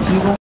激光。